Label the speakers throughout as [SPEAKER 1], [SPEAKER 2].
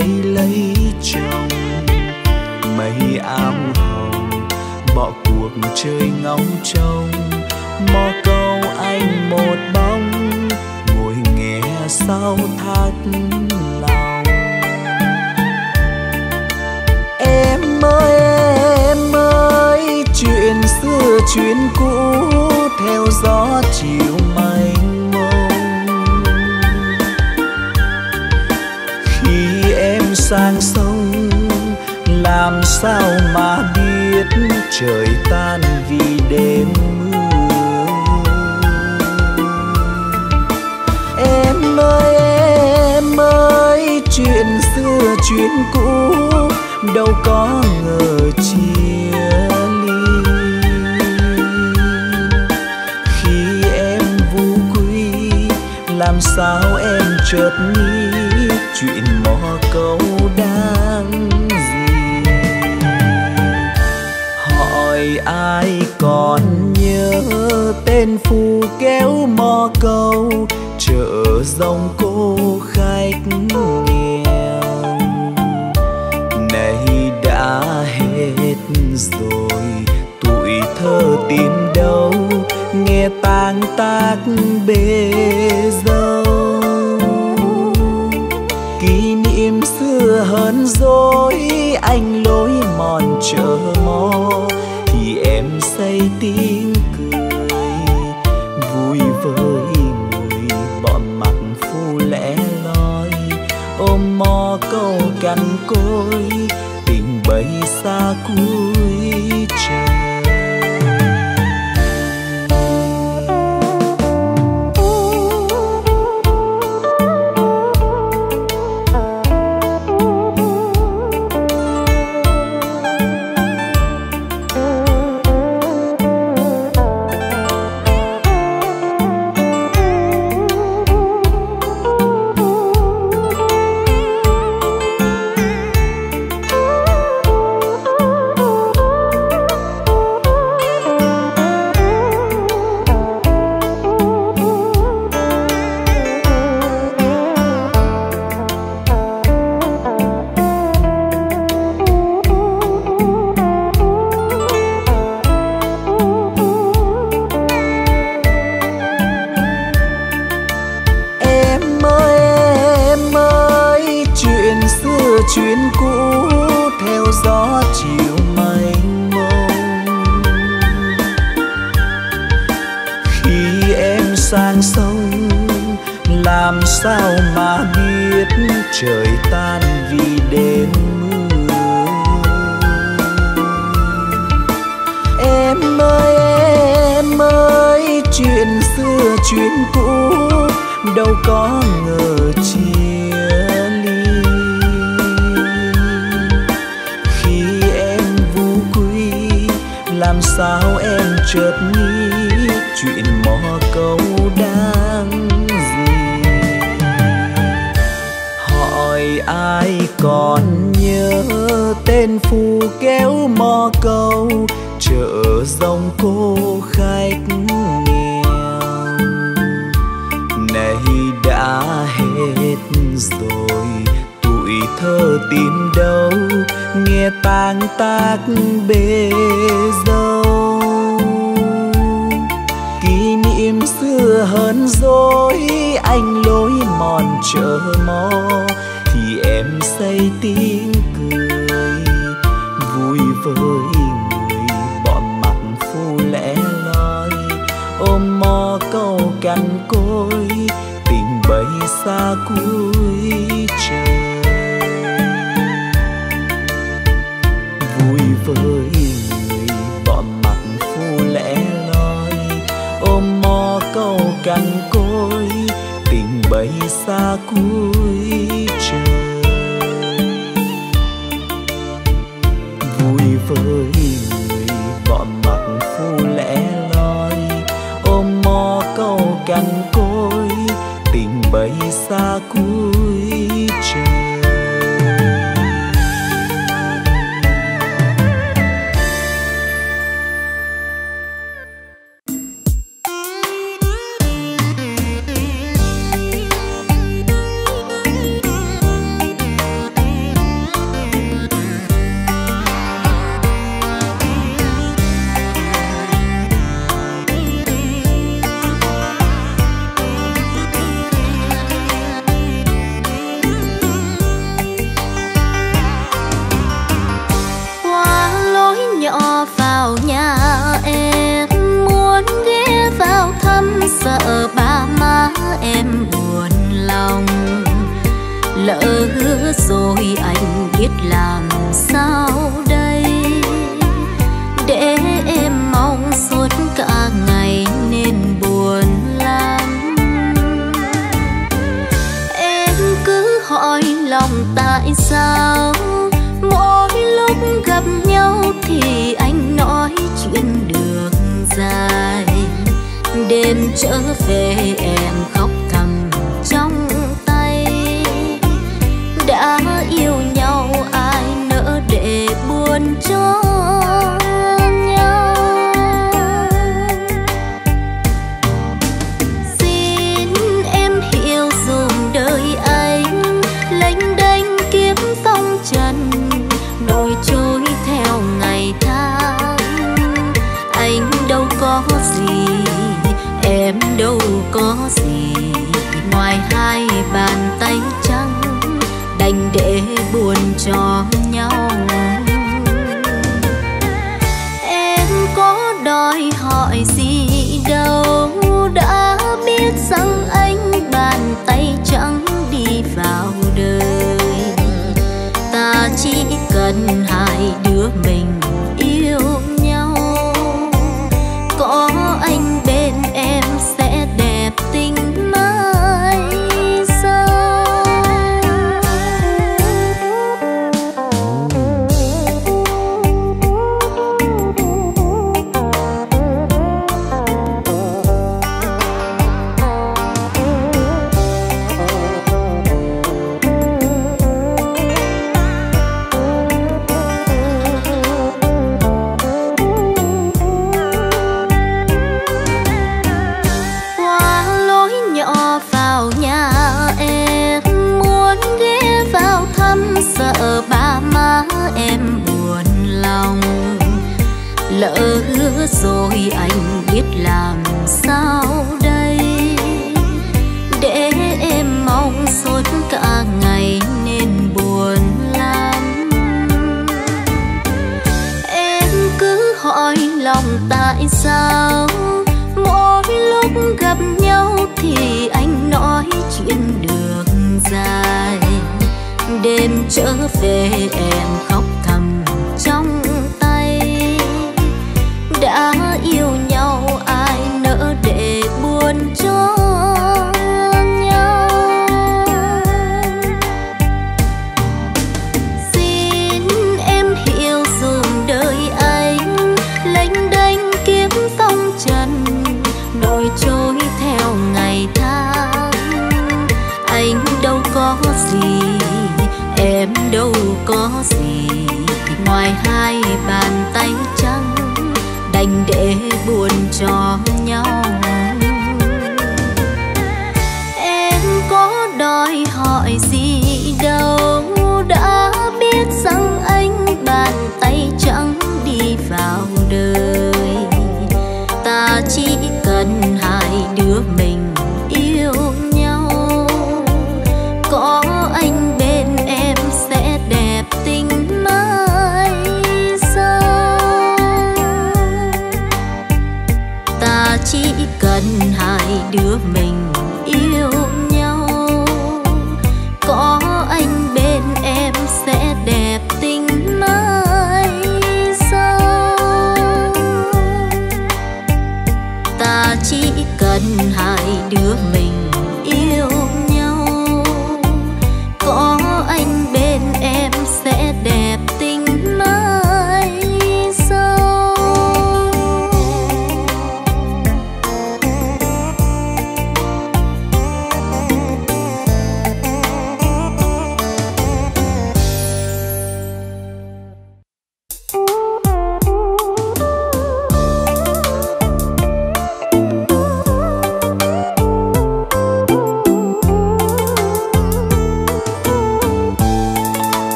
[SPEAKER 1] để lấy chồng. Mây áo hồng, bỏ cuộc chơi ngóng trông. Mò câu anh một bóng, ngồi nghe sao thắt lòng. Em ơi em ơi, chuyện xưa, chuyện cũ theo gió sang sông, làm sao mà biết trời tan vì đêm mưa? Em ơi em ơi, chuyện xưa, chuyện cũ, đâu có ngờ chia ly. Khi em vu quy, làm sao em chợt nghĩ chuyện mò câu ai còn nhớ tên phù kéo mò câu chợ dòng cô khách nghiêng nay đã hết rồi, tuổi thơ tìm đâu, nghe tang tác bê dâu. Kỷ niệm xưa hơn dối anh lối mòn chờ mong tiếng cười. Vui với người bọn mặt phu lẻ loi, ôm mò câu cành côi.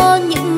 [SPEAKER 2] 我。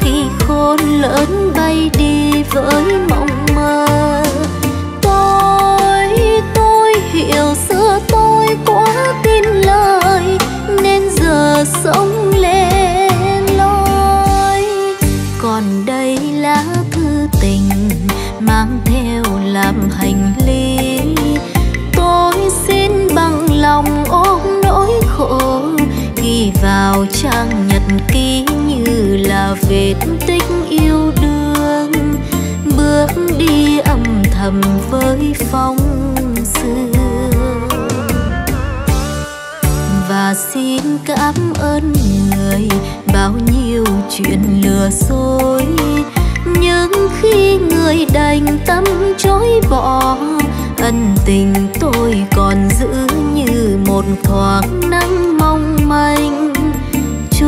[SPEAKER 2] khi khôn lớn bay đi với mộng mơ. Tôi tôi hiểu xưa tôi quá tin lời, nên giờ sống lên lối. Còn đây lá thư tình, mang theo làm hành vào trang nhật ký như là vết tích yêu đương. Bước đi âm thầm với phong sương. Và xin cảm ơn người bao nhiêu chuyện lừa dối. Nhưng khi người đành tâm chối bỏ, ân tình tôi còn giữ như một thoáng nắng mong manh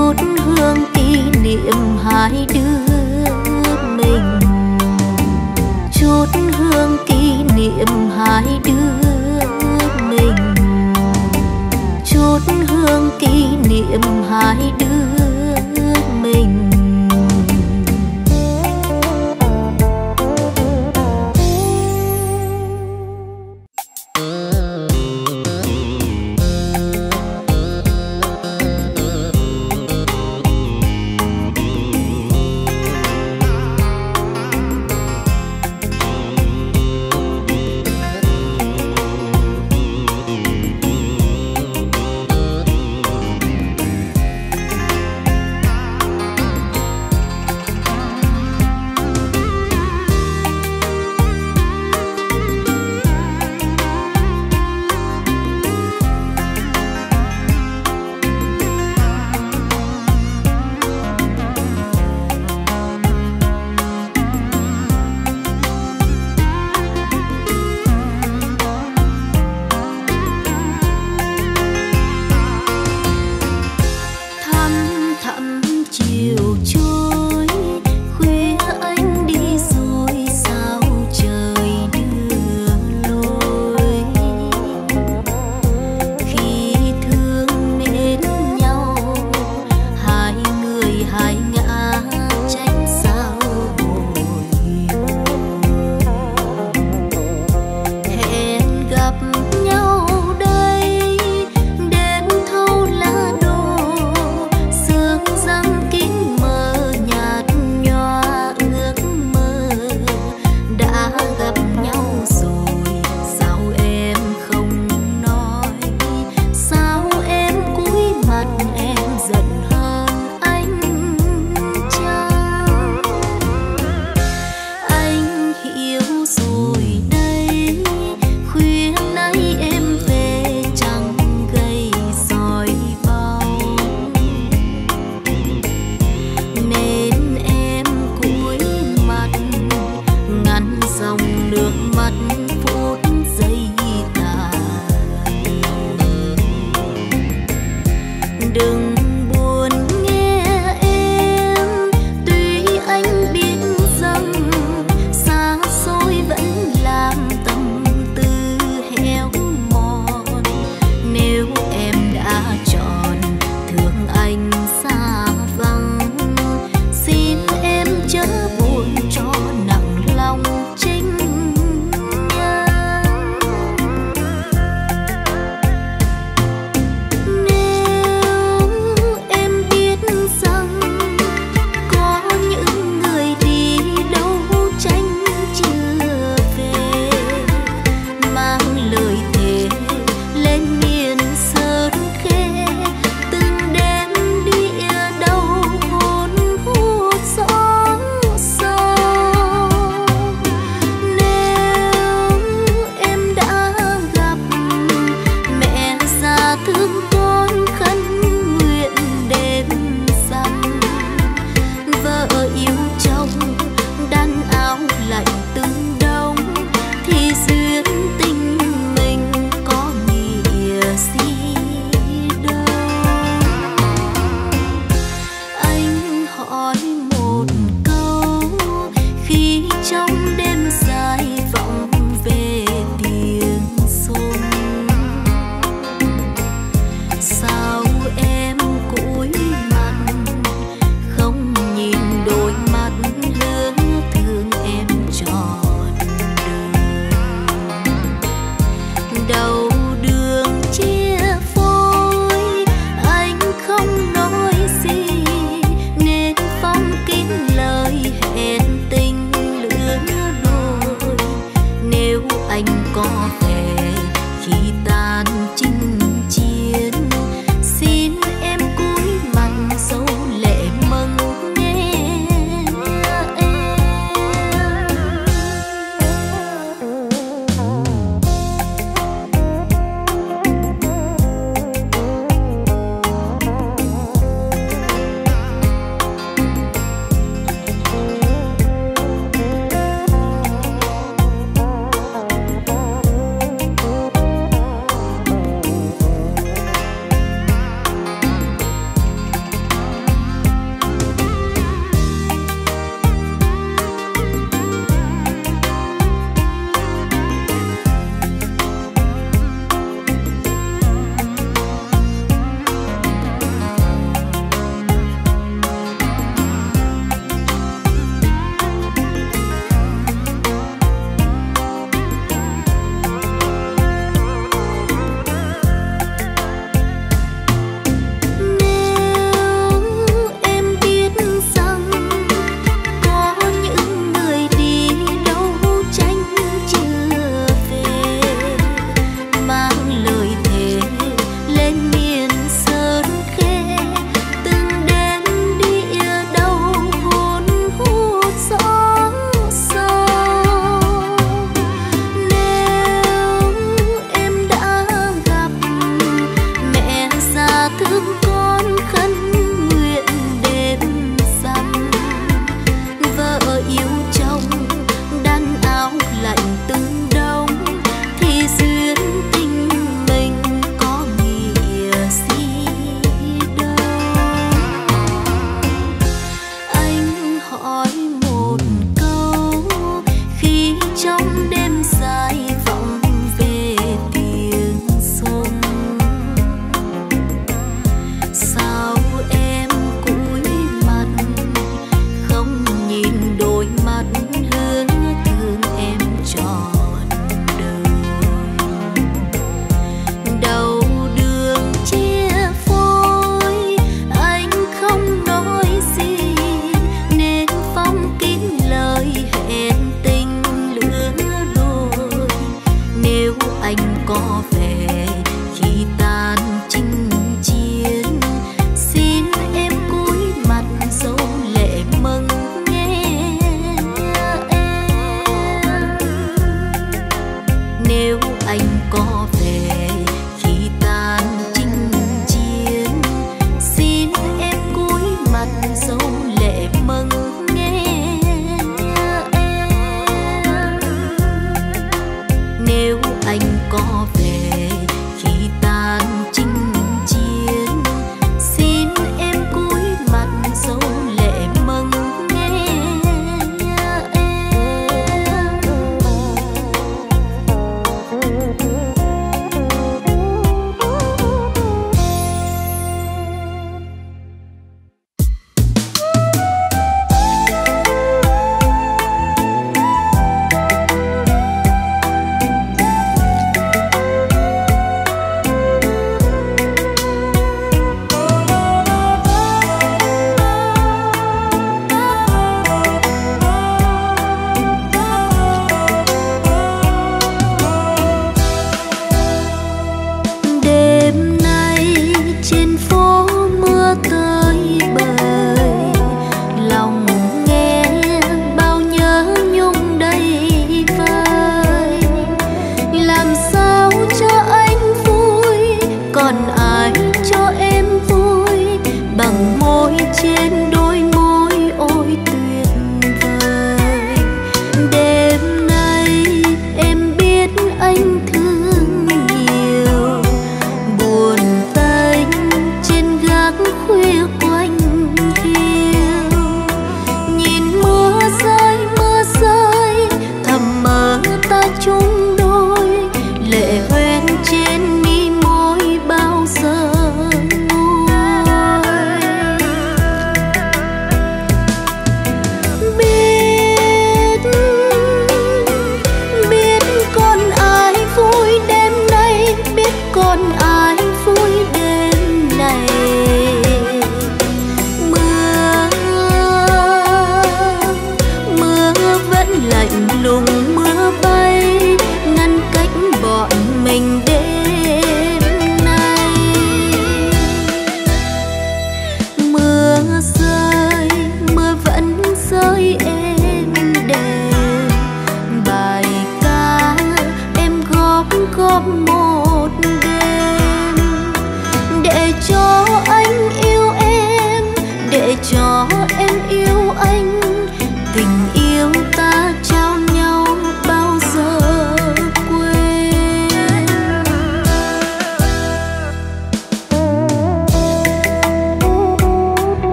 [SPEAKER 2] ngút hương kỷ niệm hai đứa mình. Chút hương kỷ niệm hai đứa mình. Chút hương kỷ niệm hai đứa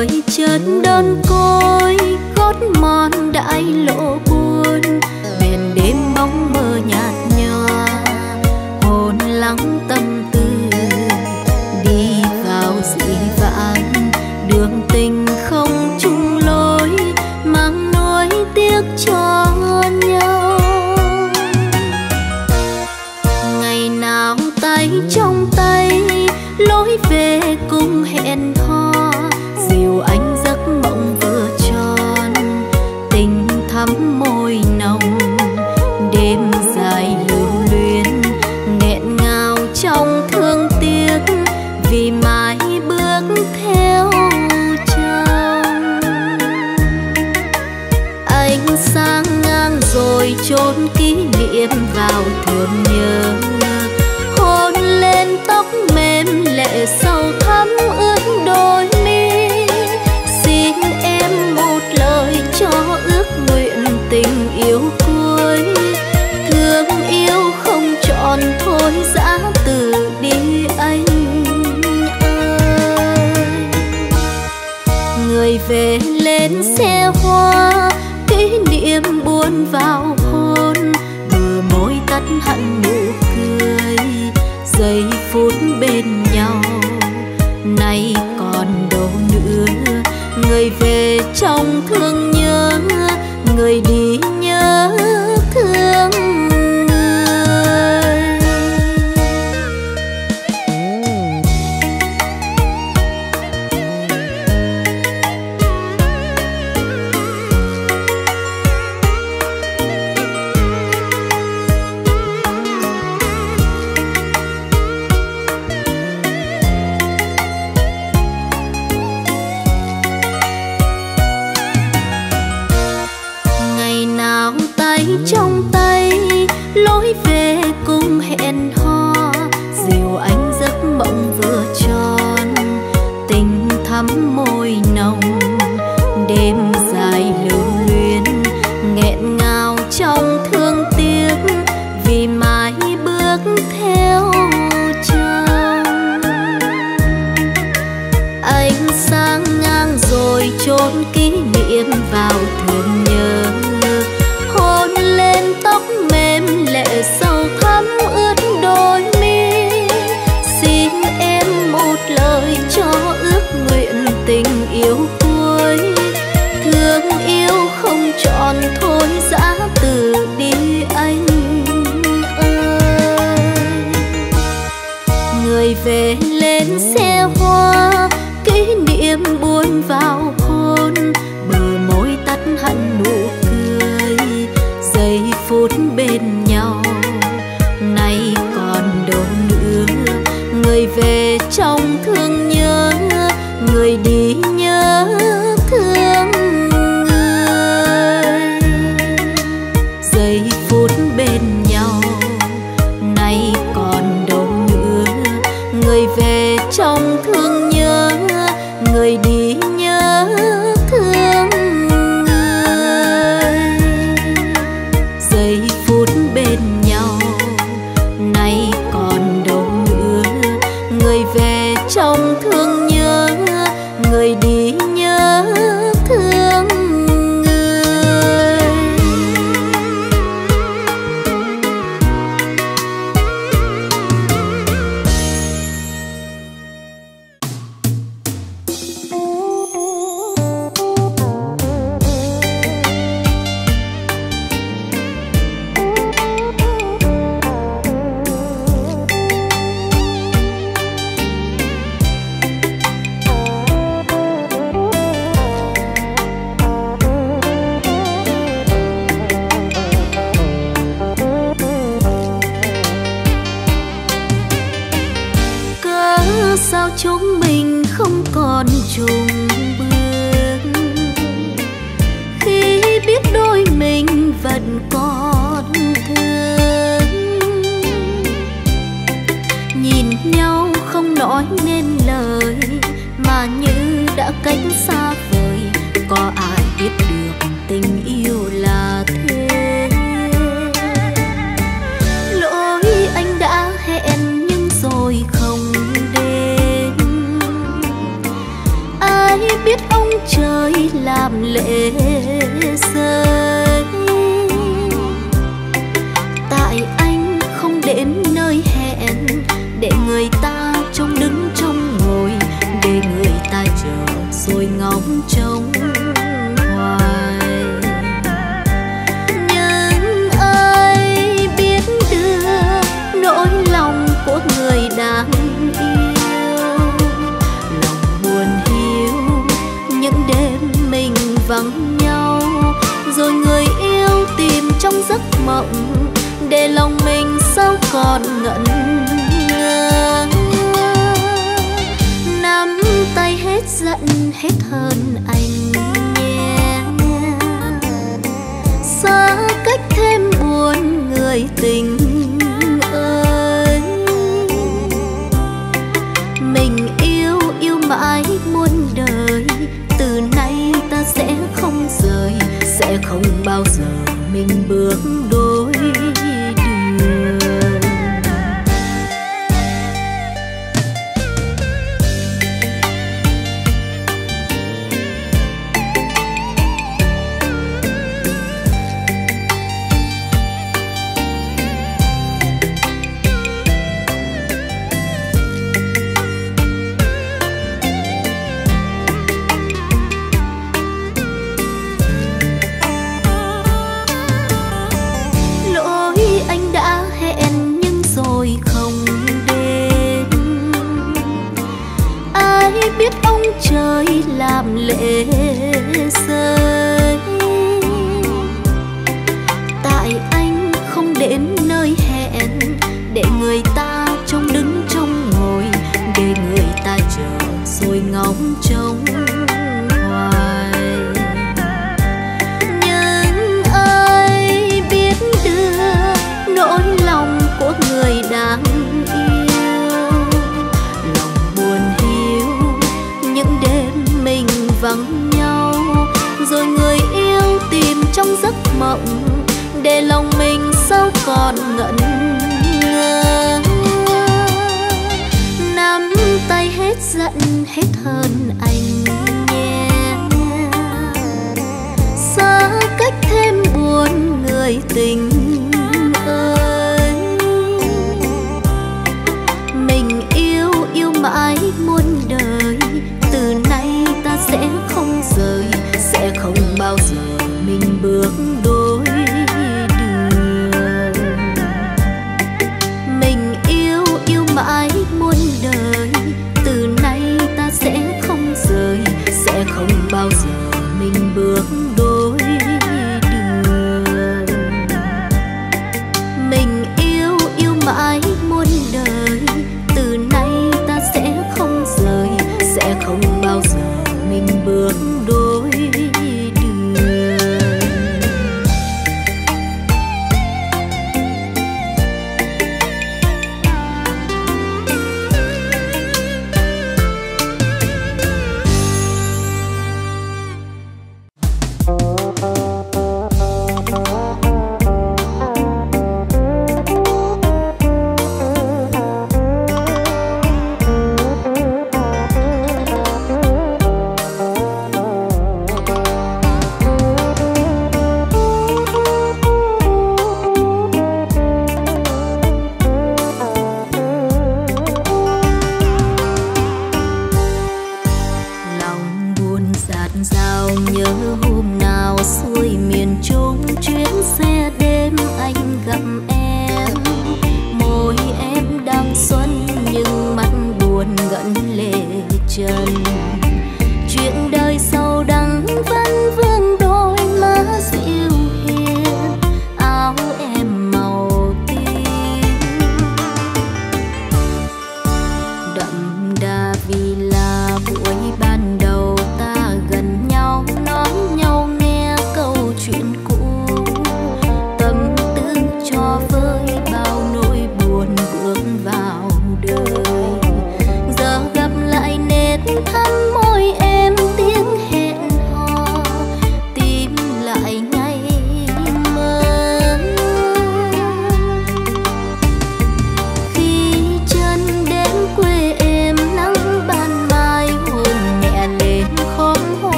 [SPEAKER 2] đời chân đơn côi gót mòn đại lộ buồn miền đêm bóng mơ. vào hôn, bờ môi tắt hẳn nụ cười. Giây phút bên nhau, nay còn đâu nữa. Người về trong thương mộng để lòng mình sao còn ngẩn ngơ. Nắm tay hết giận, hết hơn anh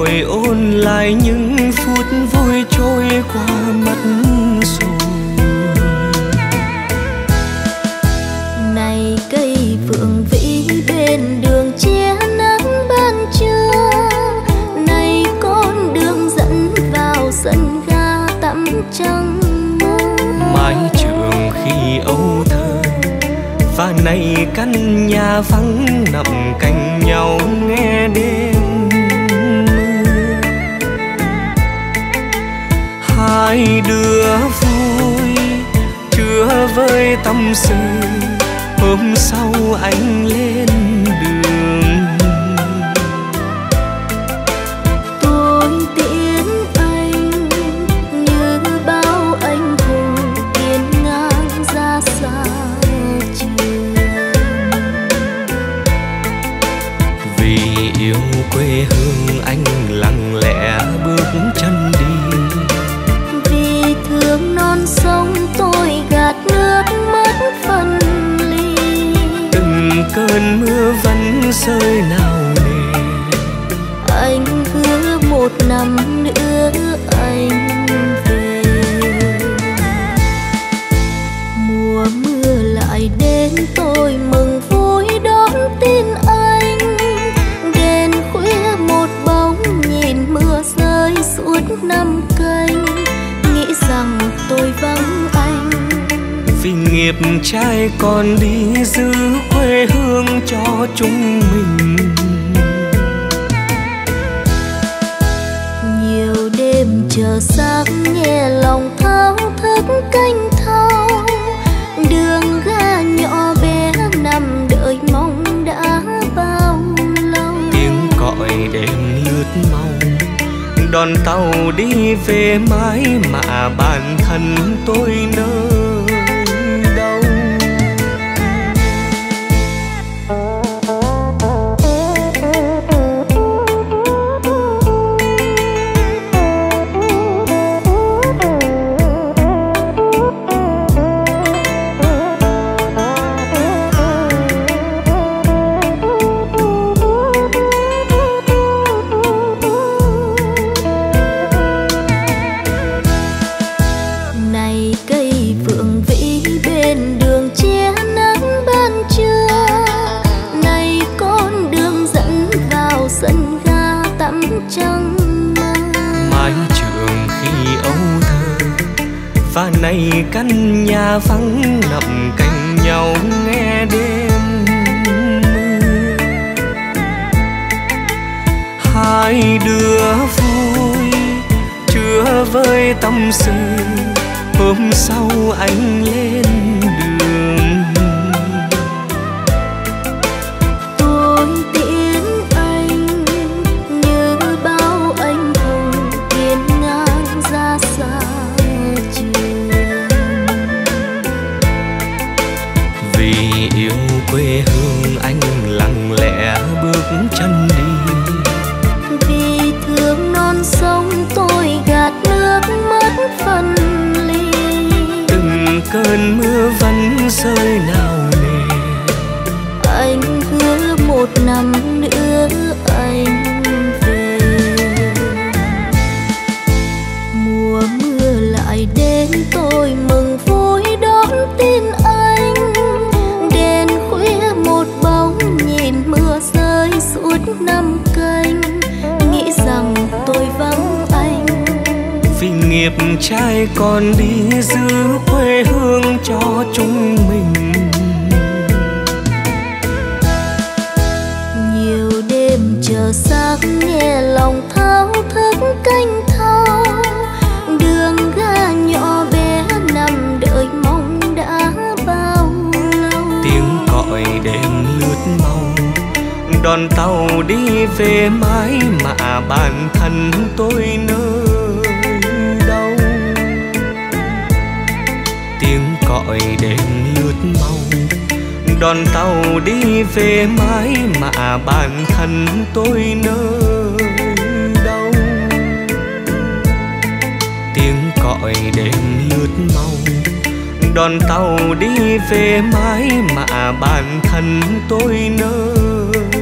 [SPEAKER 3] ngồi ôn lại những phút vui trôi qua mất rồi
[SPEAKER 2] này cây phượng vĩ bên đường che nắng ban trưa. Này con đường dẫn vào sân ga tắm trăng mơ
[SPEAKER 3] mái trường khi âu thơ và này căn nhà vắng nằm cạnh nhau nghe đêm hai đứa vui chưa với tâm sự. Hôm sau anh lên trai còn đi giữ quê hương cho chúng mình.
[SPEAKER 2] Nhiều đêm chờ sáng nghe lòng thao thức canh thao đường ga nhỏ bé nằm đợi mong đã bao lâu. Tiếng
[SPEAKER 3] còi đêm lướt mau đòn tàu đi về mãi mà bản thân tôi nơi tiếng còi đêm lướt mau đòn tàu đi về mãi mà bản thân tôi nơi đâu tiếng còi đêm lướt mau đòn tàu đi về mãi mà bản thân tôi nơi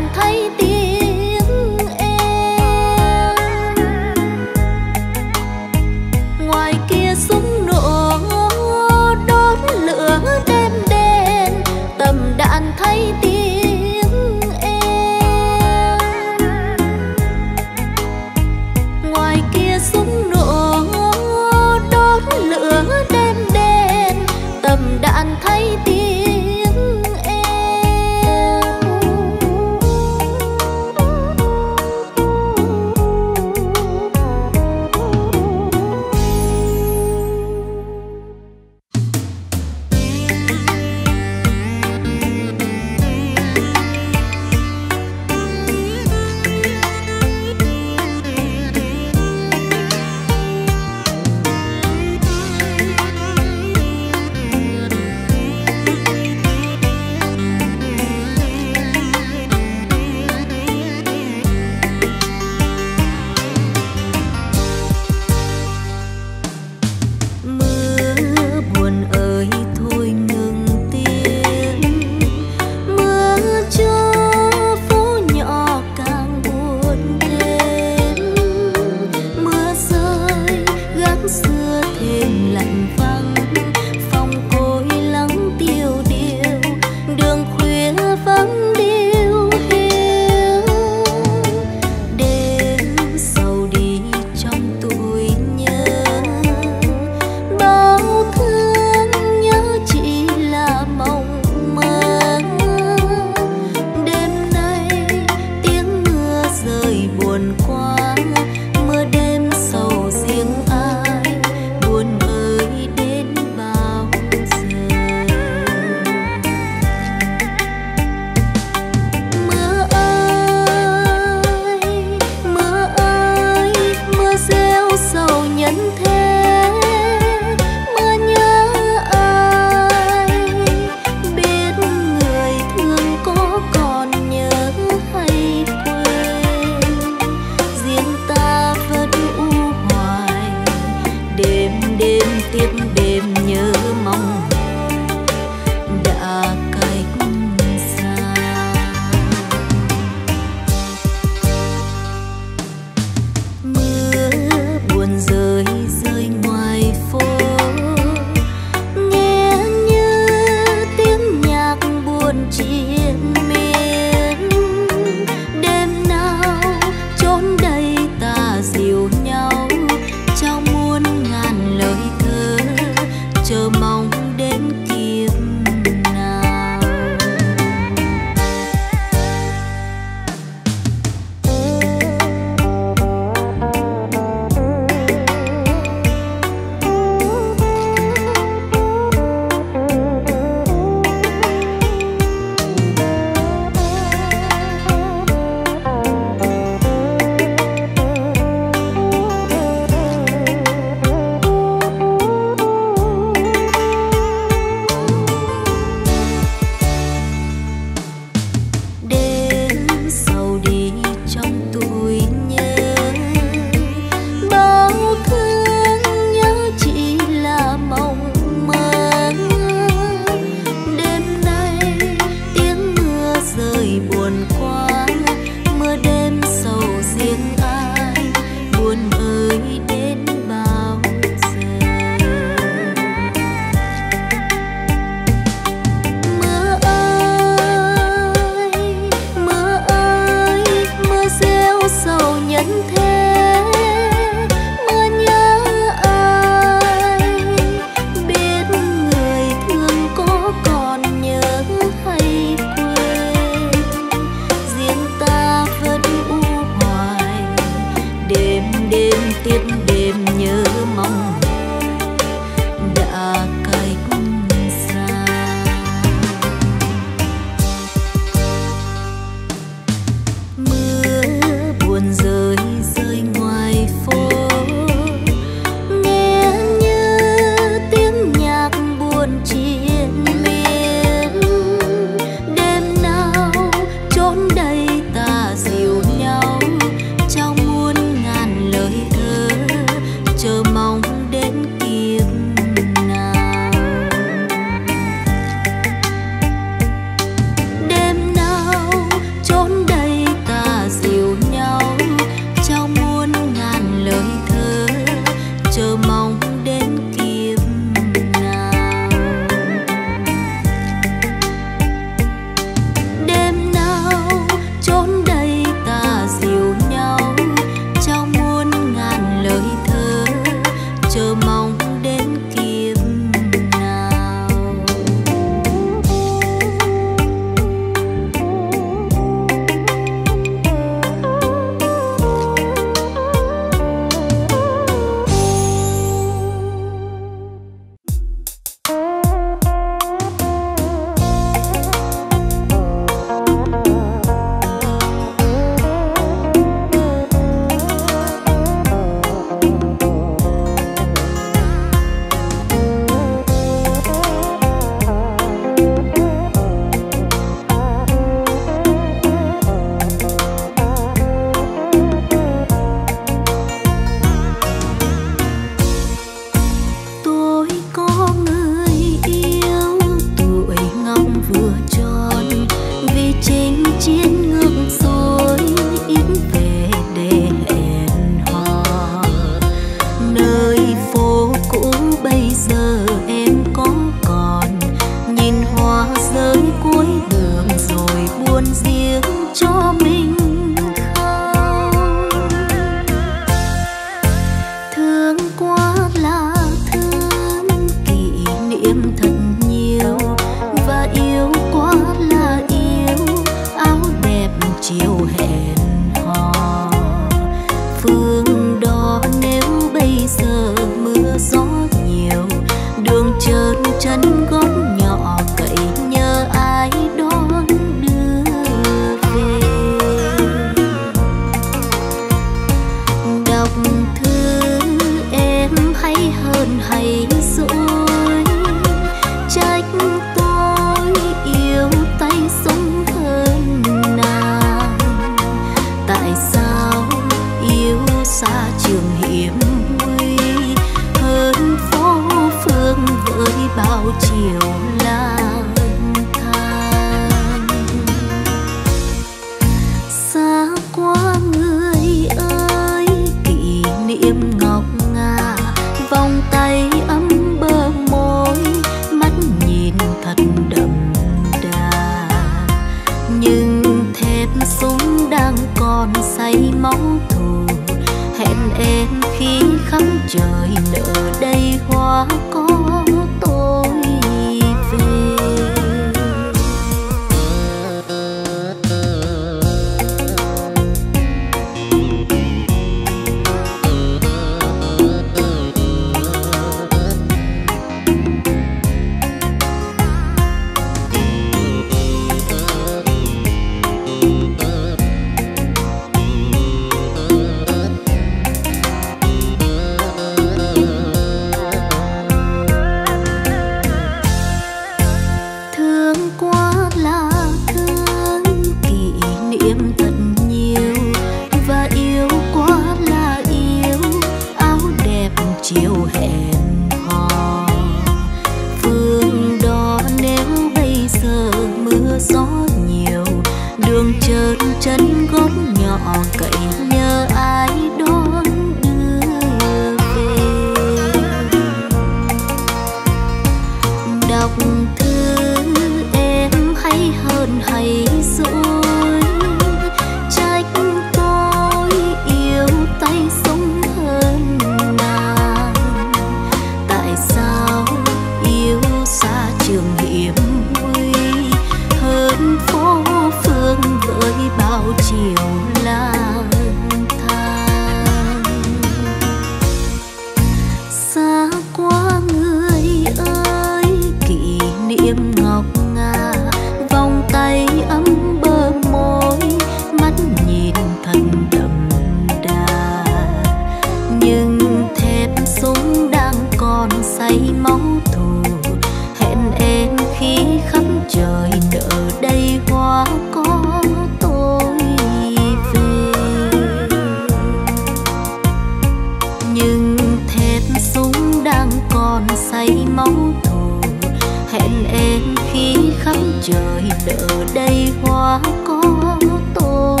[SPEAKER 2] trời nở đây hoa có tôi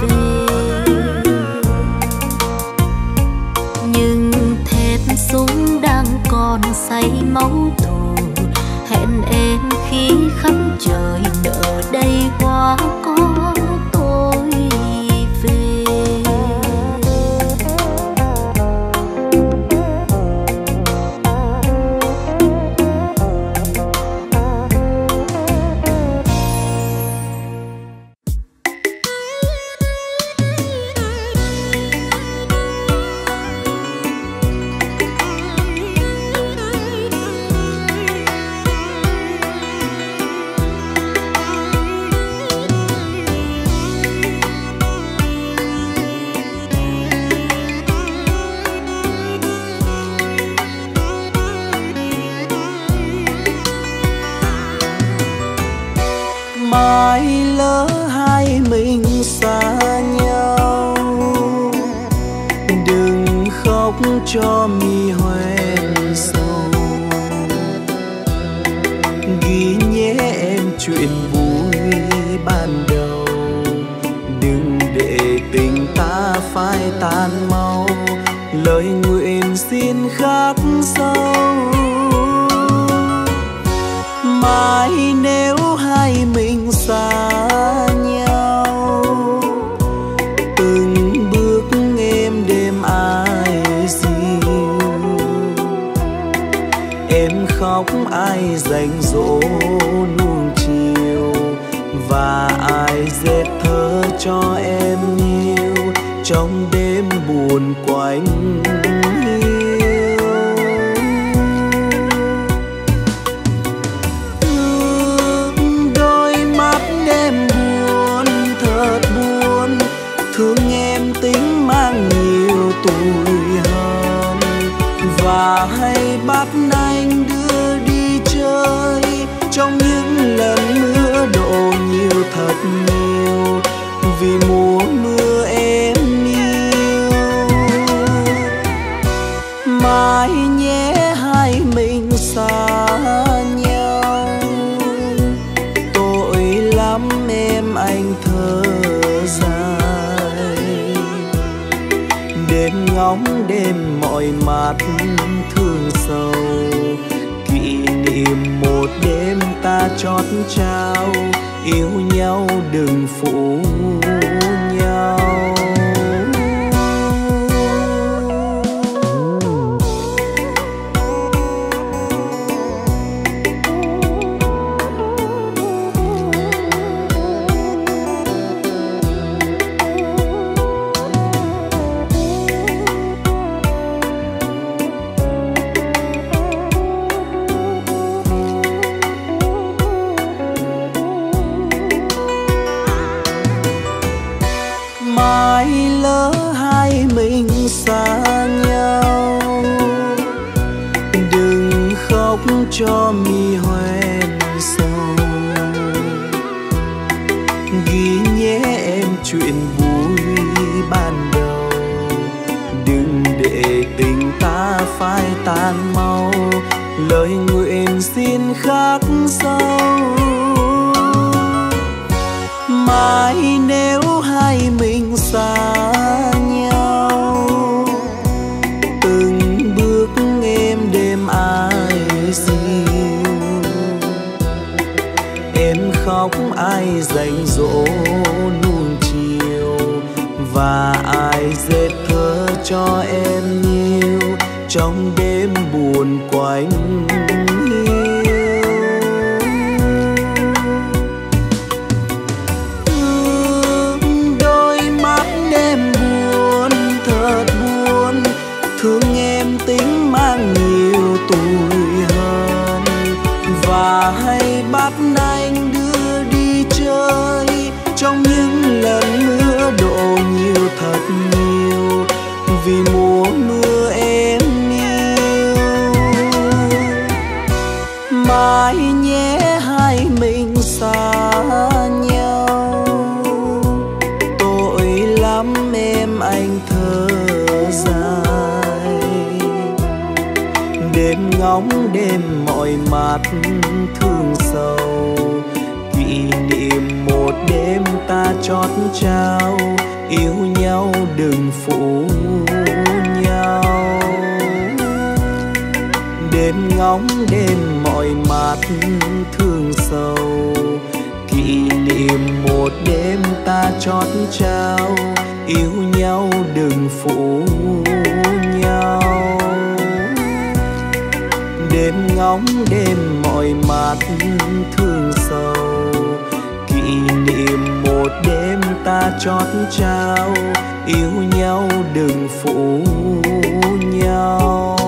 [SPEAKER 2] về. Nhưng thép súng đang còn say máu thù, hẹn em khi khắp trời nở đây hoa
[SPEAKER 1] chót trao, yêu nhau đừng phụ nhau. Đêm ngóng đêm mỏi mặt thương sầu, kỷ niệm một đêm ta chót trao, yêu nhau đừng phụ nhau. Đêm ngóng đêm mỏi mặt thương sầu tìm một đêm ta trót trao. Yêu nhau đừng phụ nhau.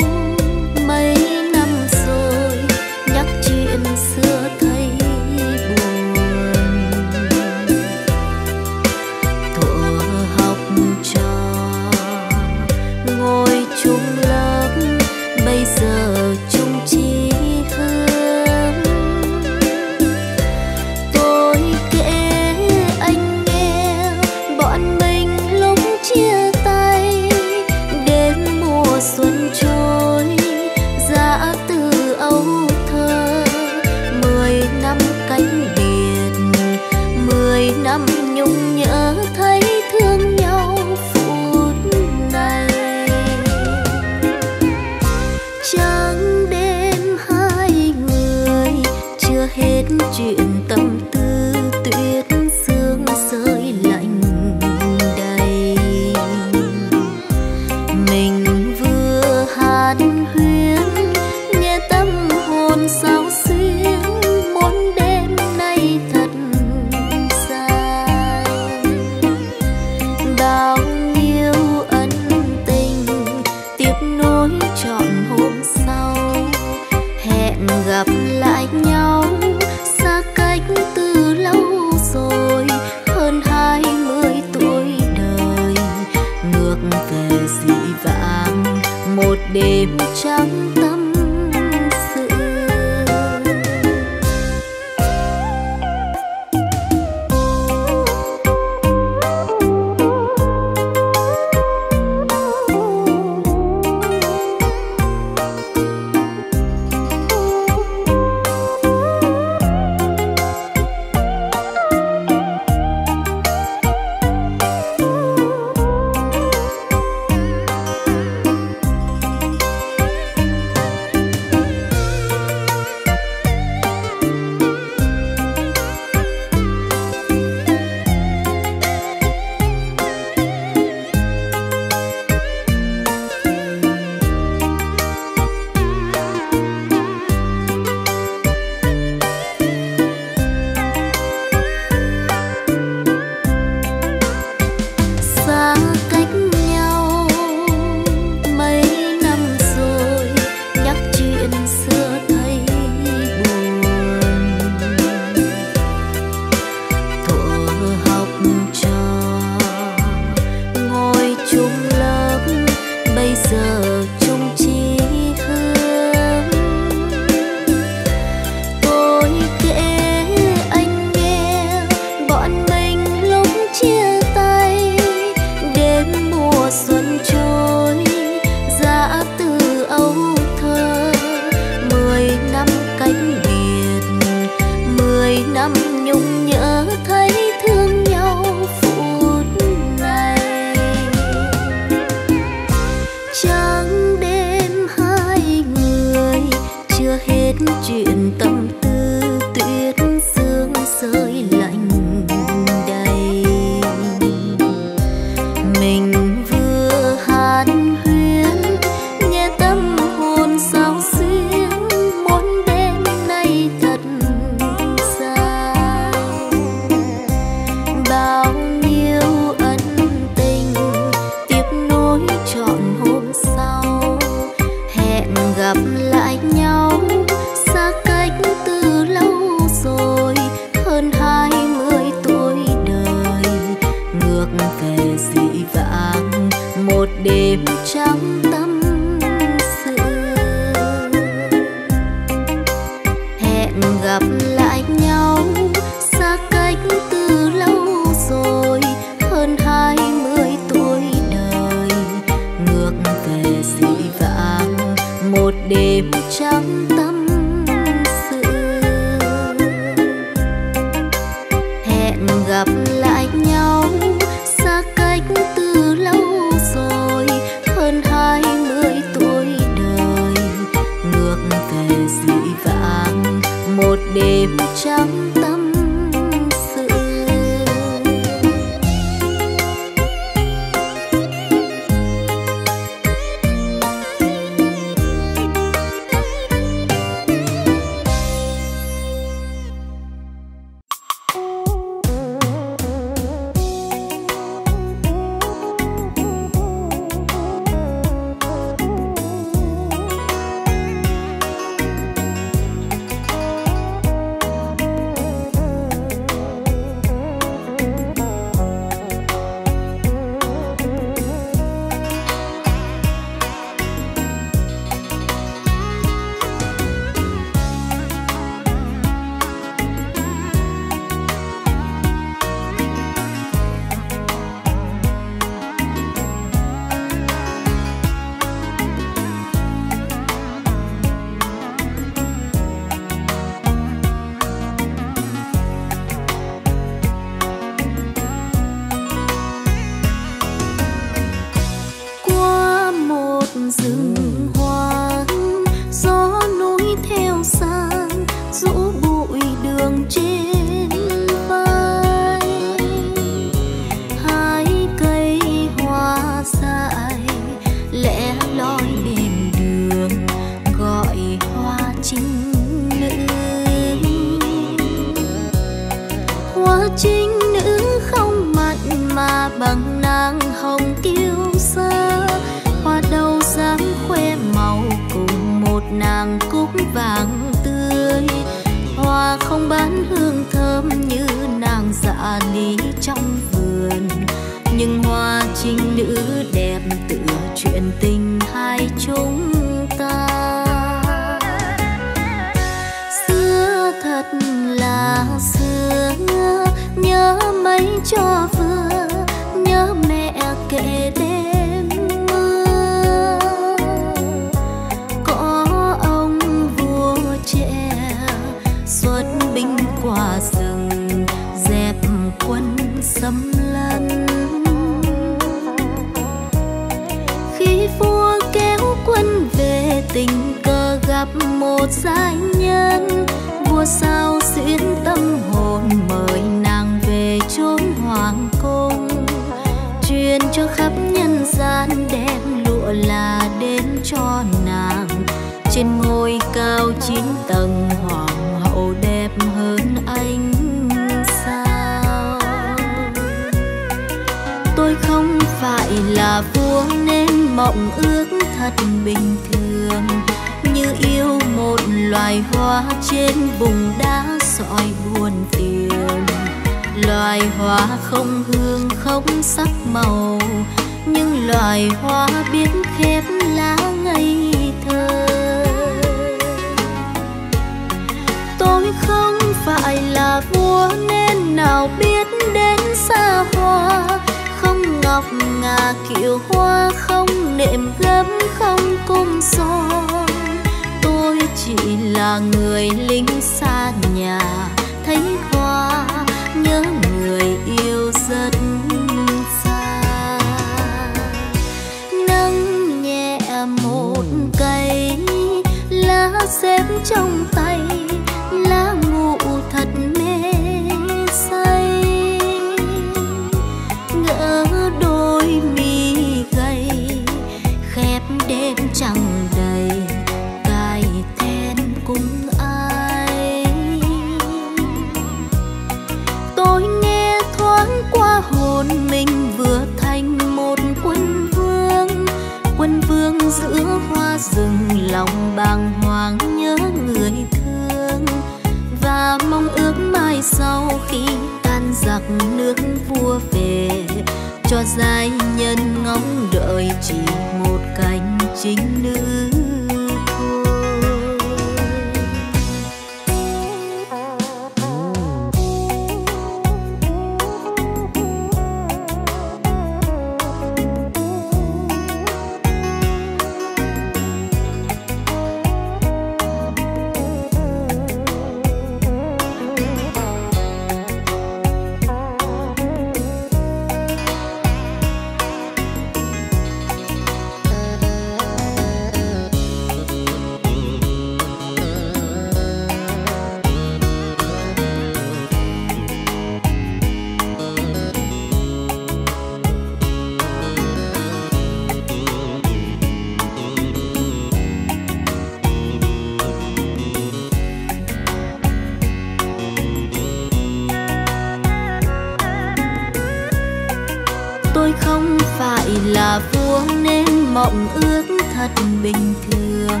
[SPEAKER 2] bình thường.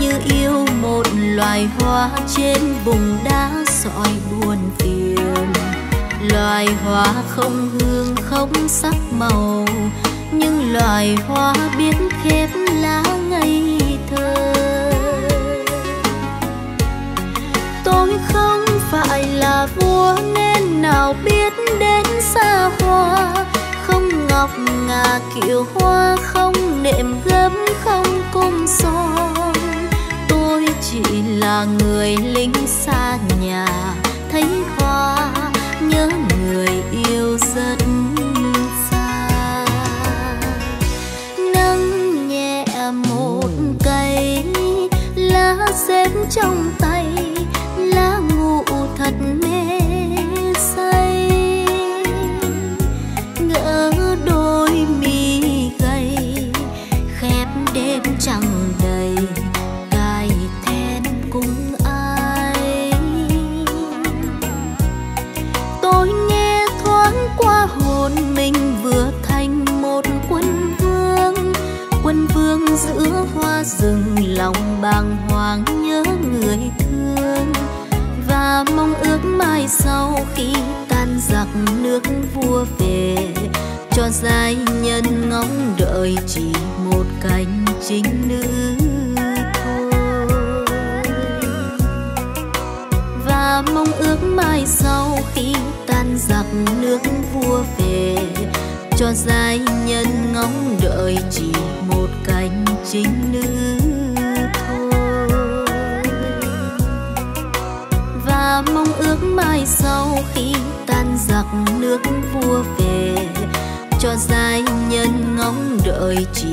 [SPEAKER 2] Như yêu một loài hoa trên vùng đá sỏi buồn phiền. Loài hoa không hương, không sắc màu, nhưng loài hoa biết khép lá ngây thơ. Tôi không phải là vua, nên nào biết đến xa hoa ngọc ngà kiệu hoa không, nệm gấm không cung son. Tôi chỉ là người lính xa nhà, thấy hoa, nhớ người yêu rất xa. Nắng nhẹ một cây, lá xếp trong vua về cho giai nhân ngóng đợi chỉ